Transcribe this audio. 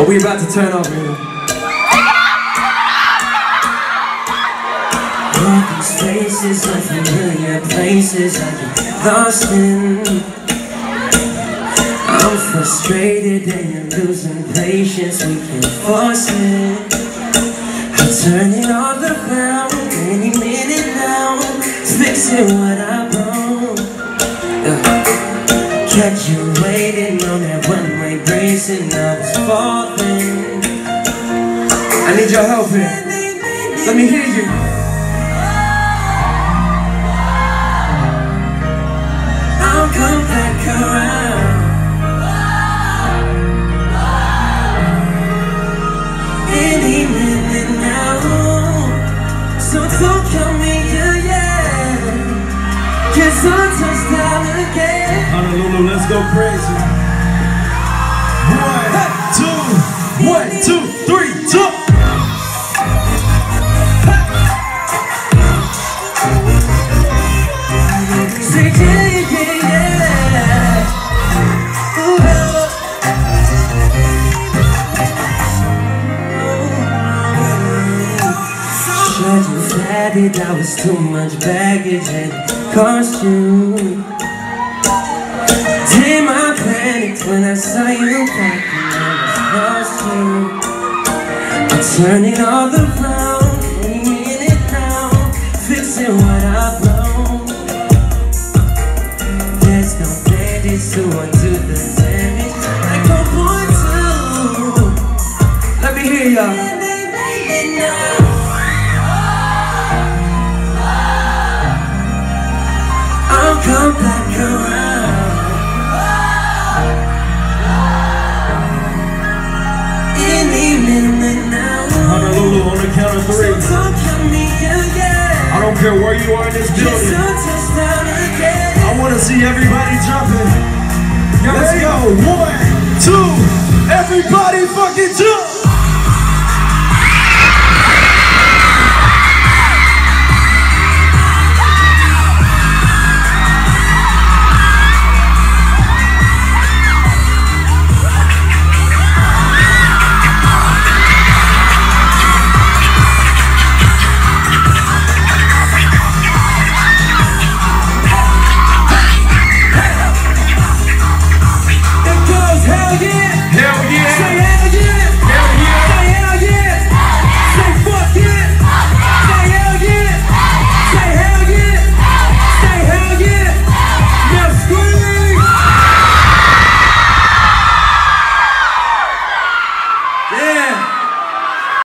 But we about to turn up, man. All these faces, unfamiliar places I get lost in I'm frustrated and you're losing patience, we can force it. I'm turning all around, any minute now. Fixing what I one-way I was falling I need your help here. Let me hear you. I'll come back around. Any minute now. So don't kill me, yeah. Cause I'll touchdown again. Honolulu, let's go crazy. Two, three, jump. Was too much baggage. And cost you. Damn, I panicked when I saw you. back and I was lost you I'm turning all around, any minute now Fixing what I've blown There's no bandage to undo the damage Like a boy to Let me hear y'all. I'll come back around. care where you are in this building. I want to see everybody jumping. Let's go. One, two, everybody.